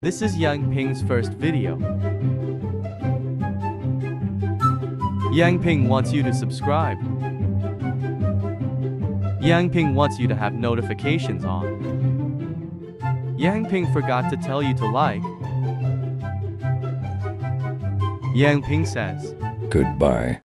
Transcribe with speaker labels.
Speaker 1: This is Yang Ping's first video. Yang Ping wants you to subscribe. Yang Ping wants you to have notifications on. Yang Ping forgot to tell you to like. Yang Ping says,
Speaker 2: Goodbye.